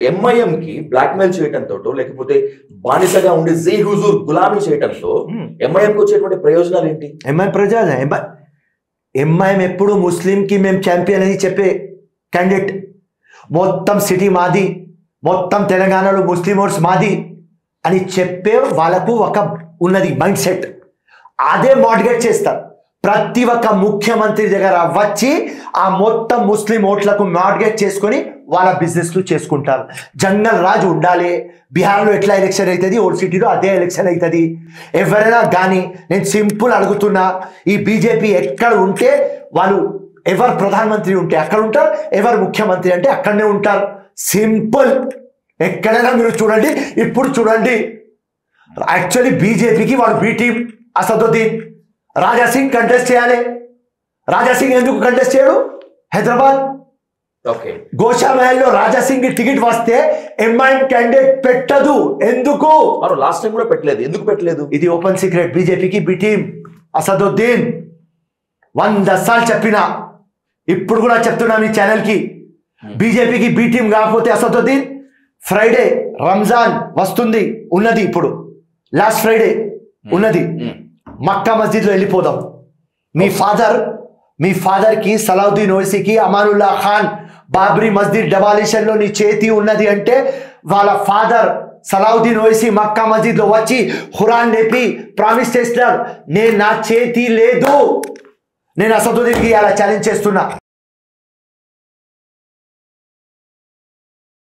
MIM కి blackmail చేయటంతో లేకపోతే బానిసగా ఉండి జీ హుజూర్ గులామీ చేయటంతో ఎంఐఎం కి వచ్చేటువంటి ప్రయోజనాలు ఏంటి? ఎంఐ ప్రజా ఎంఐ ఎంఐఎం ఎప్పుడు ముస్లింకి మేము ఛాంపియన్ అని చెప్పే క్యాండిడేట్ మొత్తం సిటీ మాది మొత్తం తెలంగాణలో ముస్లిం ఓట్స్ మాది అని చెప్పే వాళ్ళకు ఒక ఉన్నది మైండ్ సెట్ అదే మోటివేట్ చేస్తారు. ప్రతి ఒక్క ముఖ్యమంత్రి దగ్గర వచ్చి ఆ మొత్తం ముస్లిం ఓట్లకు మోటివేట్ చేసుకొని వాళ్ళ బిజినెస్లు చేసుకుంటారు. జంగల్ రాజు ఉండాలి. బీహార్లో ఎట్లా ఎలక్షన్ అవుతుంది? ఓల్డ్ సిటీలో అదే ఎలక్షన్ అవుతుంది. ఎవరైనా కానీ నేను సింపుల్ అడుగుతున్నా ఈ బీజేపీ ఎక్కడ ఉంటే వాళ్ళు ఎవరు ప్రధానమంత్రి ఉంటే అక్కడ ఉంటారు ఎవరు ముఖ్యమంత్రి అంటే అక్కడనే ఉంటారు. సింపుల్. ఎక్కడైనా మీరు చూడండి ఇప్పుడు చూడండి. యాక్చువల్లీ బీజేపీకి వాడు B team Asaduddin. Raja Singh contest చేయాలి. రాజా సింగ్ ఎందుకు కంటెస్ట్ చేయడు? హైదరాబాద్. ఓకే. గోషామహల్లో రాజా సింగ్కి టికెట్ వస్తే ఎంఐఎం క్యాండిడేట్ పెట్టదు. ఎందుకు? లాస్ట్ టైం కూడా పెట్టలేదు. ఎందుకు పెట్టలేదు? ఇది ఓపెన్ సీక్రెట్ బీజేపీకి బి టీం అసదుద్దీన్. వంద సార్లు చెప్పిన. ఇప్పుడు కూడా చెప్తున్నా మీ ఛానల్కి బీజేపీకి బి టీం కాకపోతే అసదుద్దీన్. ఫ్రైడే రంజాన్ వస్తుంది. ఉన్నది ఇప్పుడు. లాస్ట్ ఫ్రైడే ఉన్నది. మ్మ్. మక్కా మస్జిద్లో వెళ్ళిపోదాం. మీ ఫాదర్ మీ ఫాదర్కి సలావుద్దీన్ ఓవైసీకి అమానుల్లా ఖాన్ బాబ్రీ మస్జిద్ డెమాలిషన్లో నీ చేతి ఉన్నది అంటే వాళ్ళ ఫాదర్ సలావుద్దీన్ ఓవైసీ మక్కా మస్జిద్లో వచ్చి హురాన్ నేపి ప్రామిస్ చేస్తున్నారు నేను నా చేతి లేదు. నేను అసదుద్దీన్కి అలా ఛాలెంజ్ చేస్తున్నా.